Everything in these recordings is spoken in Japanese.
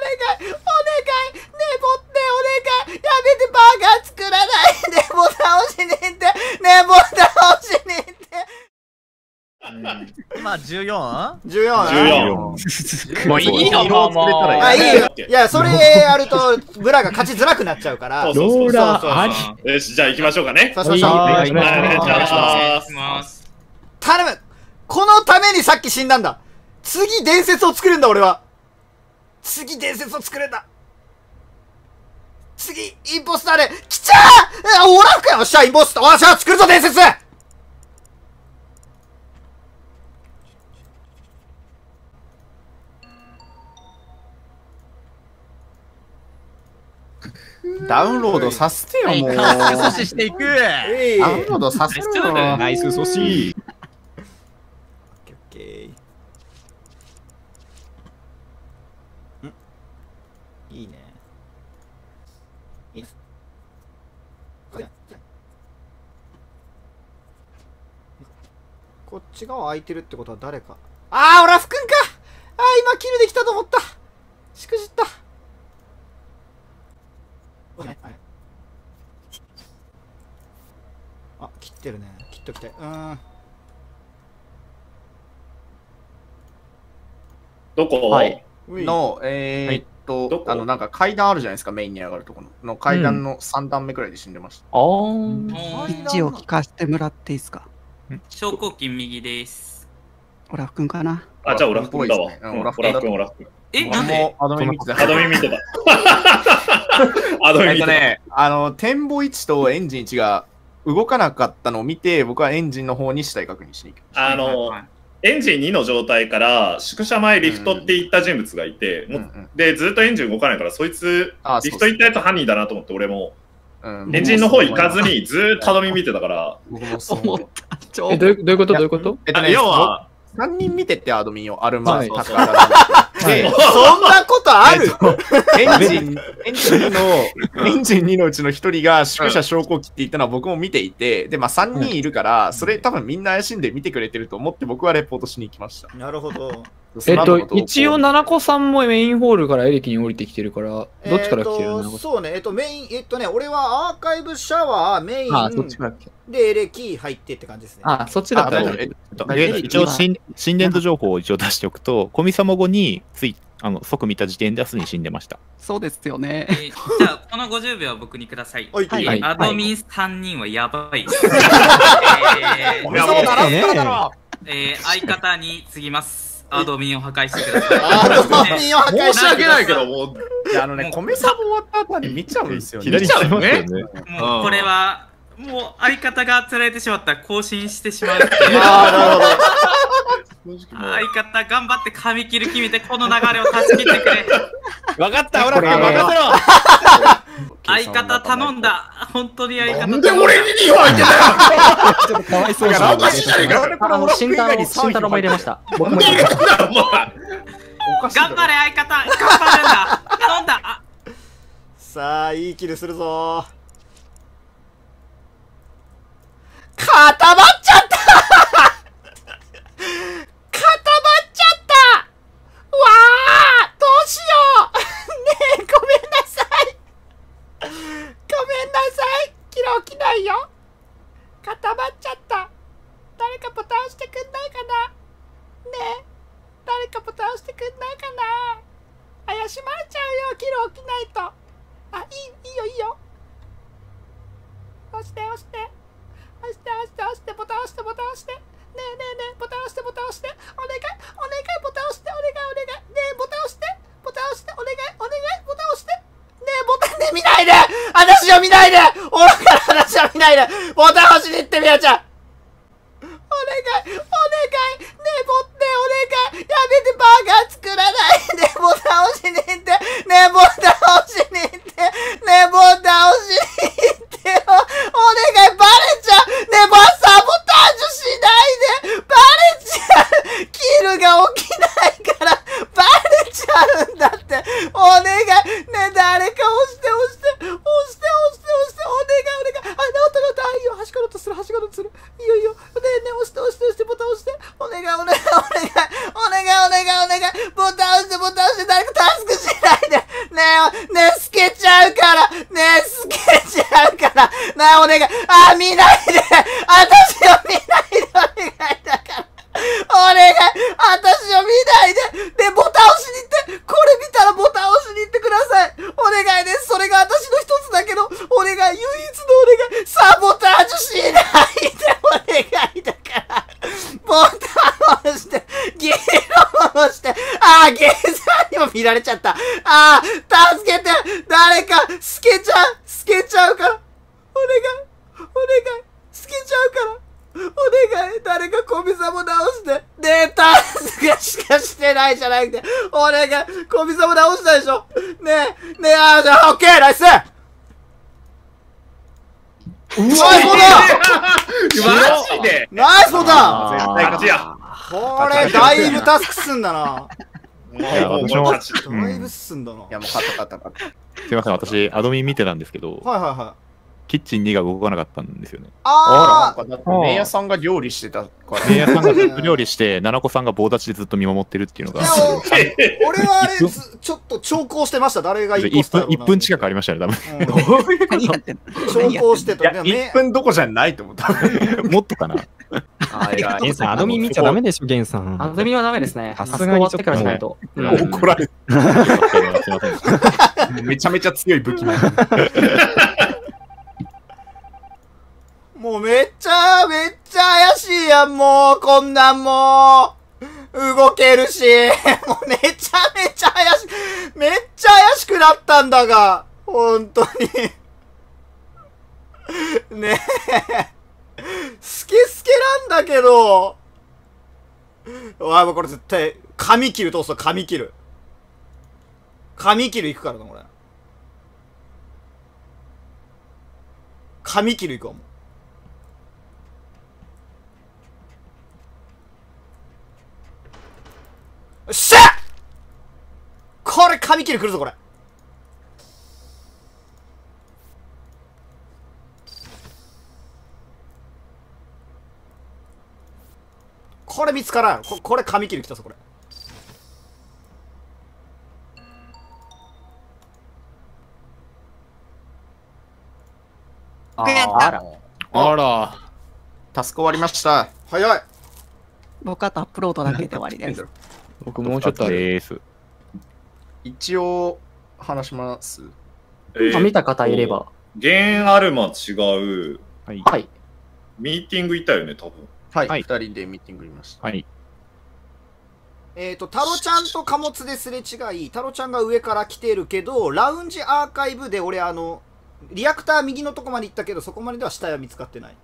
願いお願いねえぼねえお願い。やめてバーガー作らない。でボタン押しに行って。ねえボタン押しに行って今 14? 14 14もういいよ、もう。あ、いいよ。いや、それやると、ブラが勝ちづらくなっちゃうから。そうそうそうローラーあり。よし、じゃあ行きましょうかね。そうしましょう。はいお願いします。お願いしお願いますし。ます。頼む。このためにさっき死んだんだ次伝説を作るんだ俺は次伝説を作るんだ次インポスターで来ちゃーオラフかよっしゃインポスターおっしゃ作るぞ伝説ダウンロードさせてよ、もう。阻止していくダウンロードさせてよ。ナイス阻止。オッケーんいいねいい。ですこっち側空いてるってことは誰か。ああオラフくんか。ああ今キルできたと思った。しくじった。あ切ってるね。切っときたい。うーん。どこ？はい。の、えーっと、あの、なんか階段あるじゃないですか、メインに上がるところの。の階段の3段目くらいで死んでました。あう位置を聞かせてもらっていいですか？昇降機右です。オラフ君かな？あ、じゃあオラフ君だわ。オラフ君オラフ君。え、なんで？アドミ見てたアドミ見てた。アドミ えっ見てとね、あの、展望位置とエンジン位置が動かなかったのを見て、僕はエンジンの方に死体確認しに行きました。た。あの、エンジン2の状態から宿舎前リフトって言った人物がいて、もううん。うんで、ずっとエンジン動かないから、そいつ、あリフト行ったやつ犯人だなと思って、俺も、うん。エンジンの方行かずに、ずーっとアドミ見てたから、う思うちょえ、どういうどういうこと？どういうこと？えっとね、あ要は、3人見てってアドミンを、アルマはい。ー、タカラで、そんなことある？エンジン、エンジン2の、エンジン2のうちの1人が宿舎昇降機って言ったのは僕も見ていて、で、まあ3人いるから、それ多分みんな怪しんで見てくれてると思って僕はレポートしに行きました。なるほどえっと、一応、七子さんもメインホールからエレキに降りてきてるから、どっちから来てるの？そうね、えっと、メイン、えっとね、俺はアーカイブシャワー、メインちから来てる。でエレキ入ってって感じですね。あ、そっちだったら。えで一応心、心電図情報を一応出しておくと、コミサモ後についあの即見た時点ではすでに死んでました。そうですよねえ。ーじゃあ、この50秒は僕にください。はいえーはいアドミン3人はやばい。えーえー相方に継ぎます。アドミンを破壊してください。アドミンを破壊申し訳ないけど、ももう、いや、あのね、米サボ終わった後に見ちゃうんですよね。左にしますよね。もうこれは、もう相方が釣られてしまったら更新してしまうっていう。あーなるほど。相方頑張って髪切る決めてこの流れを断ち切ってくれ。わかった、オラこれ任せろ 相方頼んだ。本当に相方なんで俺に2本入ってんだよ。ちょっとかわいそういやなおかしいじゃんなんでこれあの、慎太郎、慎太郎も入れましした。なんでなんだよお前頑張れ相方。頑張るんだ頼んだ。あさあ、いいキルするぞ。固まっちゃった固まっちゃったわあどうしようねえ、ごめんなさいごめんなさいキル起きないよ固まっちゃった誰かボタン押してくんないかなねえ誰かボタン押してくんないかな怪しまれちゃうよキル起きないとあいいいいよいいよ押して押して押して押して押してボタン押してボタン押してねえねえねえボタン押してボタン押してお願いお願いボタン押してお願いお願いねえボタン押してボタン押してお願いお願いボタン押してねえボタンねえ見ないで私を見ないで。愚かな話を見ないで。ボタン押しに行ってみやちゃんお願いお願いねえぼねえお願いやめてバーガー作らないでボタン押しに行ってねえボタン押しに行ってねえボタン押しに行ってよお願いバレちゃうねえバサボタージュしないでバレちゃうキルが起きないからバレちゃうんだってお願いねえ誰か押して押して押して押して押してお願いお願いあ直った直ったあいいよ端からとする端からとするいいよいいよねえねえ押して押して押してボタン押してお願いお願いお願いお願いお願いお願いボタン押してボタン押して誰かタスクしないで見られちゃった。ああ助けて。誰か透けちゃう。透けちゃうか。らお願い。お願い。透けちゃうから。お願い。誰か小見さも直して。出たしかしてないじゃなくてお願い。小見さも直したでしょ。ねえねえあーじゃあオッケーナイス。うわそうだ。マジで。ナイスボタン。これだいぶタスク進んだなや私もだいぶ進んだな、いや、もう勝った勝った勝った。すいません、私、アドミン見てたんですけど、はいはいはい。キッチン2が動かなかったんですよね。ああら、なんかだって、メイヤさんが料理してたから。メイヤさんがずっと料理して、七子さんが棒立ちでずっと見守ってるっていうのが、いや俺はあれずちょっと長考してました。誰がいい1分 ,1 分近くありましたね、多分。何やってんの長考してた。でもね1分どこじゃないと思った。もっとかな。あ偉い。ゲンさん、アドミン見ちゃダメでしょ、ゲンさん。アドミンはダメですね。さすがにちょっと。終わってからしないと。うん。怒られる。めちゃめちゃ強い武器もうめっちゃめっちゃ怪しいやんもうこんなんもう。動けるし。もうめちゃめちゃ怪しい。めっちゃ怪しくなったんだが。本当に。ねえスケスケなんだけど。おいもうこれ絶対髪切る通すと髪切る。髪切る行くからな俺髪切る行くわもう。よっしゃこれ髪切りくるぞこれ。これ見つからんここれ髪切りきたぞこれああら。あら。タスク終わりました。早い僕あとアップロードだけで終わりです。僕もうちょっと。です。一応、話します。えあ見た方いれば。ゲンアルマ違う。はい。はい。ミーティングいたよね、多分。はい、はい二人でミーティングいました。はい。えっ、と、タロちゃんと貨物ですれ違い、タロちゃんが上から来てるけど、ラウンジアーカイブで俺、あの、リアクター右のとこまで行ったけど、そこまででは死体は見つかってない。い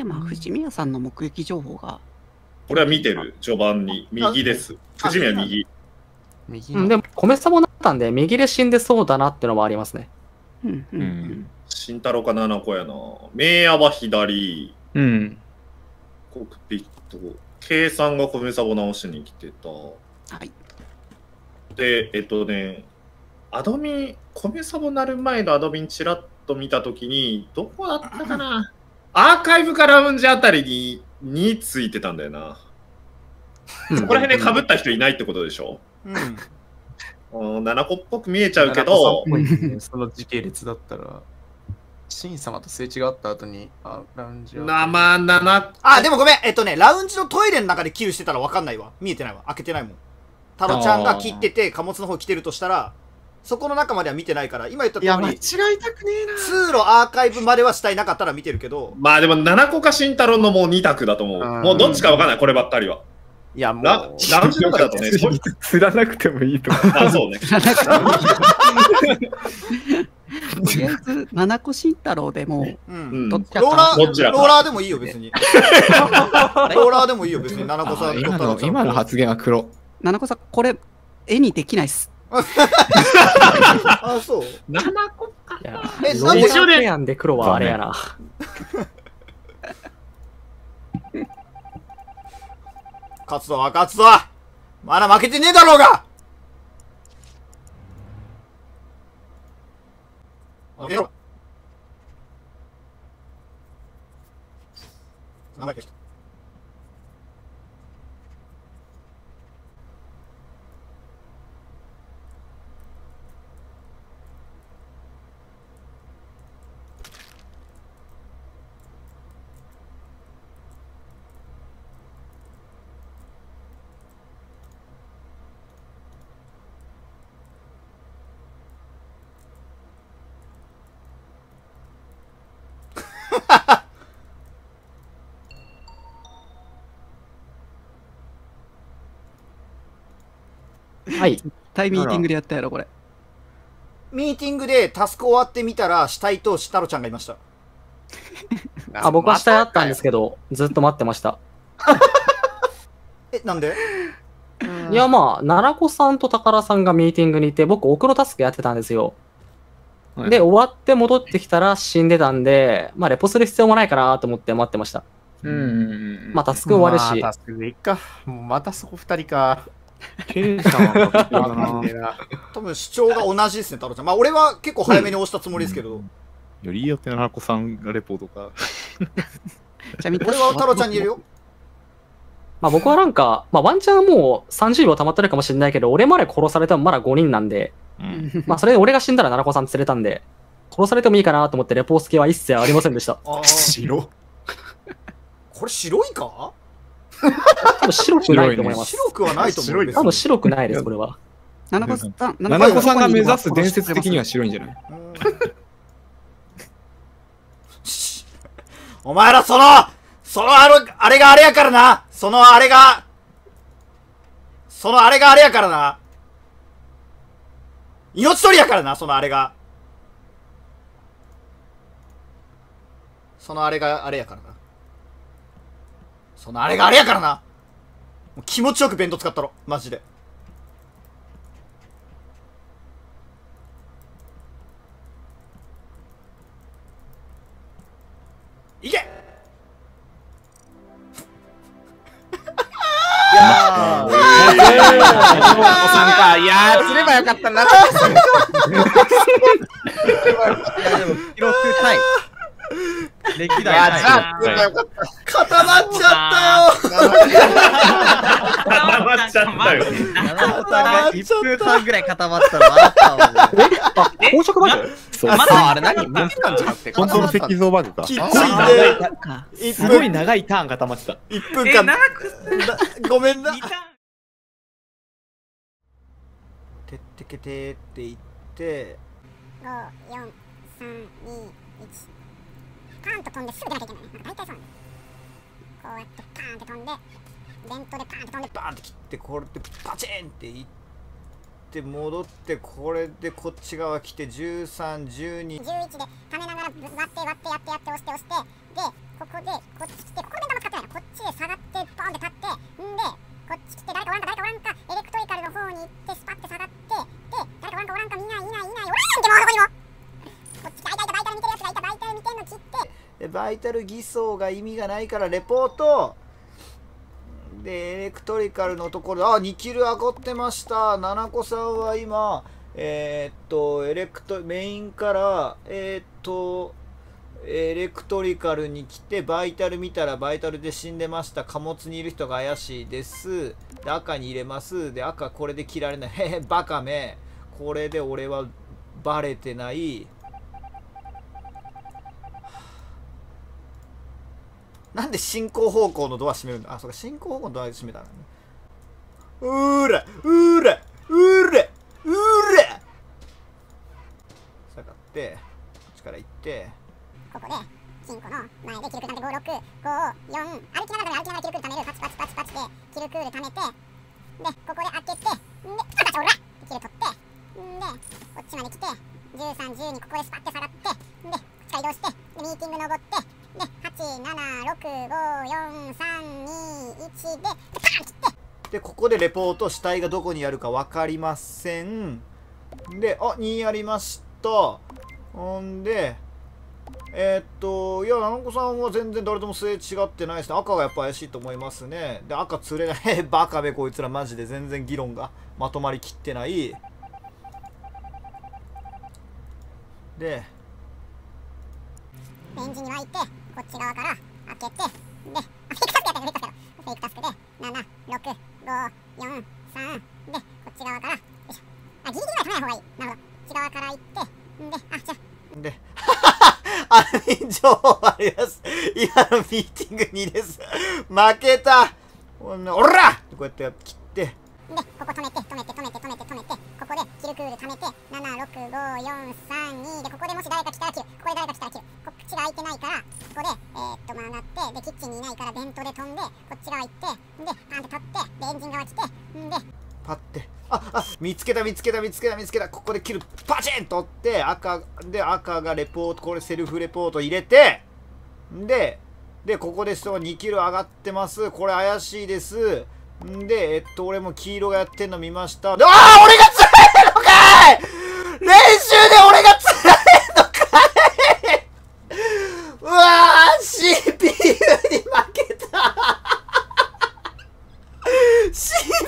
や、まあ、藤宮さんの目撃情報が、俺は見てる、序盤に。右です。あ藤宮右。右のうん、でも、米サボなったんで、右で死んでそうだなってのもありますね。うんうんううんん。慎太郎か七子やな。明夜は左。うん。コックピット。計算が米サボ直しに来てた。はい。で、えっとね、アドミン、米サボなる前のアドミンチラッと見たときに、どこだったかな？アーカイブかラウンジあたりに、についてたんだよな。うんここら辺で被った人いないってことでしょ？うん。うん七子っぽく見えちゃうけど、その時系列だったら、シン様とすれ違った後に、あ、ラウンジはな、まあ、七、あ、でもごめん。えっとね、ラウンジのトイレの中でキルしてたら分かんないわ。見えてないわ。開けてないもん。タロちゃんが切ってて、貨物の方来てるとしたら、そこの中までは見てないから、今言ったいや、間違通り、いたくねえな。通路アーカイブまでは死体なかったら見てるけど、まあでも七子か慎太郎のもう二択だと思う。うんもうどっちかわかんない、こればっかりは。いや、もう、ララウンジとかだとね、釣らなくてもいいとあ、そうね。とりあえず、七子慎太郎でも、う。うんんどっちかローラー、どっちだローラーでもいいよ、別に。ローラーでもいいよ、別に。七子さんと今の今の発言は黒。七子さん、これ、絵にできないっす。あ、そう七子いやえロなんでーラーペアンで黒はあれやな。勝つぞ、勝つぞまだ負けてねえだろうが負けろ名はい。対ミーティングでやったやろ、これ。ミーティングでタスク終わってみたら、死体と太郎ちゃんがいました。あ、僕は下やったんですけど、ずっと待ってました。え、なんで？いや、まあ、奈良子さんと宝さんがミーティングにいて、僕、奥のタスクやってたんですよ。はいで、終わって戻ってきたら死んでたんで、まあ、レポする必要もないかなと思って待ってました。うんうんうん。まあ、タスク終わるしまあ、タスクでいっか。もうまたそこ二人か。ケンさんは多分主張が同じですね、太郎ちゃん。まあ俺は結構早めに押したつもりですけど、よりによって奈良子さんがレポートか。じゃあ、み俺は太郎ちゃんにいるよ。まあ、僕はなんか、まあ、ワンチャンもう30秒溜まってるかもしれないけど、俺まで殺されてもまだ5人なんで、うん。まあ、それで俺が死んだら奈良子さん連れたんで、殺されてもいいかなと思ってレポース系は一切ありませんでした。白。これ白いか？多分白くないと思います。白くはないと思う。白い別に多分白くないです、これは。七子さん、七子さんが目指す伝説的には白いんじゃない？お前らその、そのあれあれがあれやからなそのあれが、そのあれがあれやからな命取りやからな、そのあれが。そのあれがあれやからな。そのあれがあれやからな。もう気持ちよく弁当使ったろ、マジで。いけいやー。おさんか。いやー、釣ればよかったな。記録タイ。歴いやー、代タイ。じゃあ、釣ればよ。かった。固まっちゃったよ。固まっちゃったよ。七子さんが1分半ぐらい固まったの笑ったわ。あ、公職バグそう。まだあれ何無理なんじゃなくて。本当の石像バグか。きっついあで、1すごい分、長いターン固まってた。1分え、間、長なくごめんな。てってけてって言って、5、4、3、2、1。パーンと飛んですぐ出なきゃいけないね。大体そうなんだよ。こうやってパーンって飛んで、弁当でパーンって飛んで、バーンって切って、これでパチンっていって、戻って、これでこっち側来て、13、12、11で溜めながら割って割ってやってやって押して押して、で、ここでこっち来て、ここで弁当も使ってないの。こっちで下がって、ボーンって立って、んで、こっち来て、誰かおらんか誰かおらんか、エレクトリカルの方に行って、スパってでバイタル偽装が意味がないからレポート。でエレクトリカルのところあ2キル上がってました。七子さんは今えーっとエレクトメインからえーっとエレクトリカルに来てバイタル見たらバイタルで死んでました。貨物にいる人が怪しいです。で赤に入れます。で赤これで切られない。へへバカめ。これで俺はバレてない。なんで進行方向のドア閉めるんだ？あ、そうか、進行方向のドア閉めたのね。うーら、うーら、うーら、うーら下がって、こっちから行って、ここで、金庫の前でキルクル貯めて5、6、5、4、歩きながら歩きながらキルクル貯める、パチパチパチパチで、キルクール貯めて、で、ここで開けて、んで、あ、バチおらキル取って、んで、こっちまで来て、13、12、ここでスパって下がって、んで、こっちから移動して、で、ミーティング登って、で、8、7、6、5、4、3、2、1で、で、パーン切って、で、ここでレポート、死体がどこにあるか分かりません。で、あ、2ありました。ほんで、えーっと、いや、七子さんは全然誰ともすれ違ってないですね。赤がやっぱ怪しいと思いますね。で、赤釣れない。バカべ、こいつらマジで全然議論がまとまりきってない。で、エンジンに湧いて、こっち側から開けて、で、あ、フェイクタスクやったよ、フェイクタスクやろ。フェイクタスクで、7、6、5、4、3、で、こっち側から、よいしょ。あ、ギリギリは止めない方がいい。なるほど。こっち側から行って、んで、あ、じゃあ、で、アルミン情報あります。今のミーティング2です。負けたおおらこうやって切って、で、ここ止めて、止めて、止めて、ここでキルクール貯めて、7、6、5、4、3、2で、ここでもし誰か来たら切る。ここで誰か来たら切る。こっちが空いてないから、ここで、えー、っと、回って、で、キッチンにいないから、ベントで飛んで、こっち側行って、で、パンって取って、で、エンジン側来て、んで、パッて。ああ見つけた見つけた見つけた見つけた。ここでキルパチン取って赤で赤がレポートこれセルフレポート入れてででここで人が2キル上がってます。これ怪しいです。んでえっと俺も黄色がやってんの見ました。ああ俺が強い。練習で俺がつられんのかい。うわー CPU に負けた。CPU